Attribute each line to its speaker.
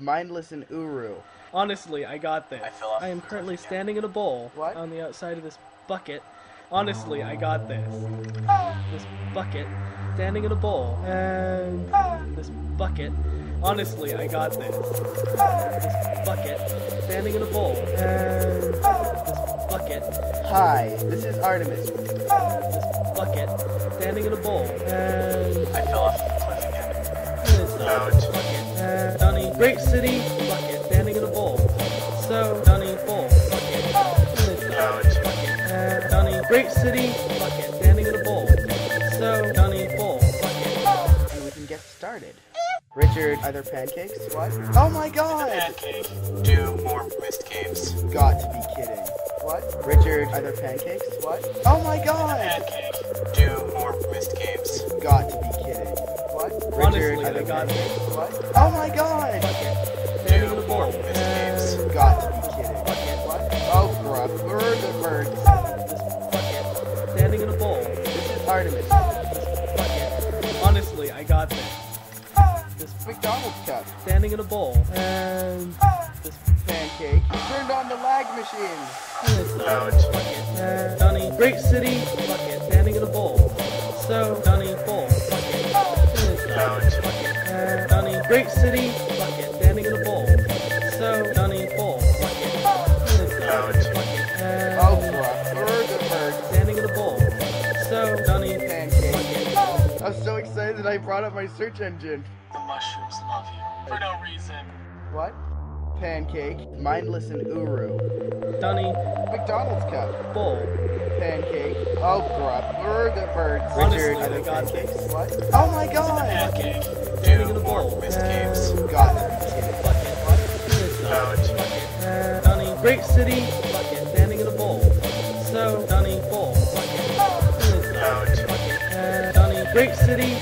Speaker 1: mindless and Uru.
Speaker 2: Honestly, I got this.
Speaker 3: I fell off
Speaker 2: I am currently
Speaker 3: again.
Speaker 2: standing in a bowl
Speaker 1: What?
Speaker 2: on the outside of this bucket. Honestly, I got this. This bucket, standing in a bowl, and this bucket. Honestly, I got this. This bucket, standing in a bowl, and this bucket.
Speaker 1: Hi, this is Artemis.
Speaker 2: This bucket, standing in a bowl, and
Speaker 3: I fell off the cliff again.
Speaker 2: this
Speaker 3: Ouch.
Speaker 2: bucket. And Donny, great city, bucket, standing in a bowl. So, Donny, bowl, bucket. This
Speaker 3: Ouch.
Speaker 2: bucket. And Donny, great city, bucket, standing in a bowl. So, Donny, bowl, bucket.
Speaker 1: And we can get started. Richard, are there pancakes? What? Oh my god!
Speaker 3: Pancake. Do more missed caves.
Speaker 1: Got to be kidding. What? Richard, are there pancakes? What? Oh my god!
Speaker 3: Pancake. Do
Speaker 2: Honestly,
Speaker 1: are there
Speaker 2: I got
Speaker 1: pancakes? What? Oh my god!
Speaker 2: Standing in a
Speaker 3: Do
Speaker 2: bowl.
Speaker 3: more missed caves.
Speaker 2: And
Speaker 1: Got to be kidding. Oh gruff. Where the
Speaker 2: bucket, standing in a bowl.
Speaker 1: This is Artemis.
Speaker 2: Honestly, I got this. This
Speaker 1: McDonald's cup.
Speaker 2: standing in a bowl. And this
Speaker 1: Pancake. Turned on the lag machine.
Speaker 3: Ouch.
Speaker 2: Donny, great city, standing in a bowl. So, great city, bucket, standing in a bowl. So, Donny, bowl, bucket. This
Speaker 3: Ouch.
Speaker 2: bucket. And
Speaker 1: Oh gruff. Where the birds?
Speaker 2: standing in a bowl. So, Donny,
Speaker 1: Pancake.
Speaker 2: bucket.
Speaker 1: I'm so excited that I brought up my search engine.
Speaker 3: The mushrooms love you. For no reason.
Speaker 1: What? Pancake. Mindless and Uru.
Speaker 2: Donny,
Speaker 1: McDonald's cup.
Speaker 2: bowl.
Speaker 1: Pancake. Oh gruff. Where are birds?
Speaker 2: Honestly,
Speaker 1: Richard, are
Speaker 2: I got.
Speaker 1: What? Oh my god!
Speaker 3: Pancake. More
Speaker 2: bowl.
Speaker 3: missed caves.
Speaker 1: Got to be kidding.
Speaker 2: bucket. This
Speaker 3: Ouch.
Speaker 2: bucket. And Donny, great city, standing in a bowl. So, Donny, bowl, bucket. This
Speaker 3: Ouch.
Speaker 2: bucket. And Donny, great city,